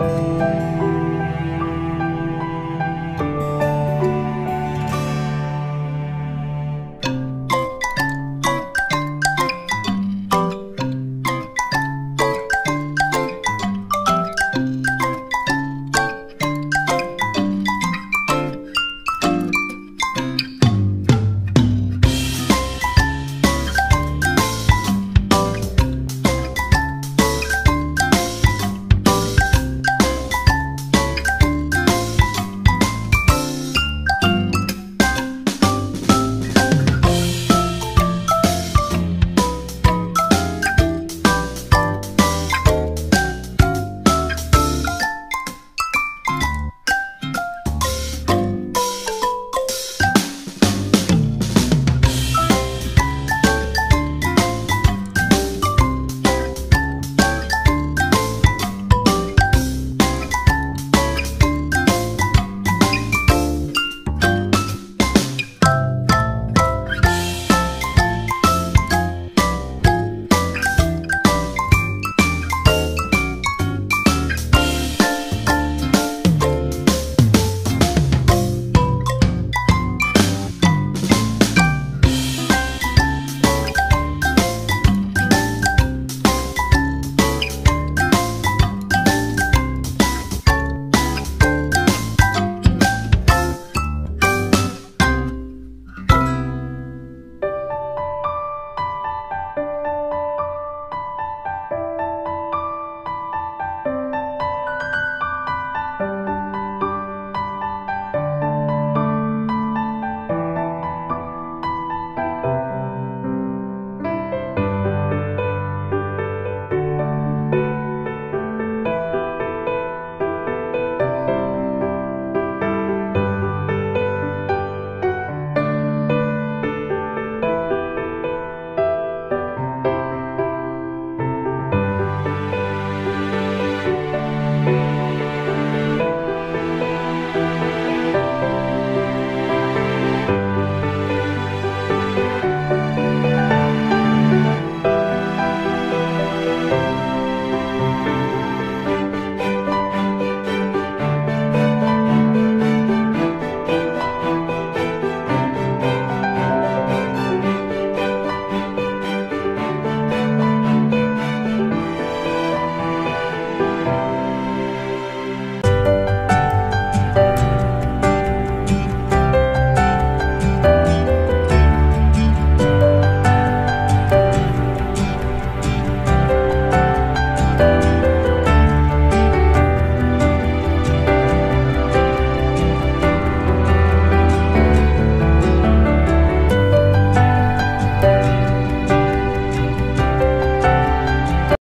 Música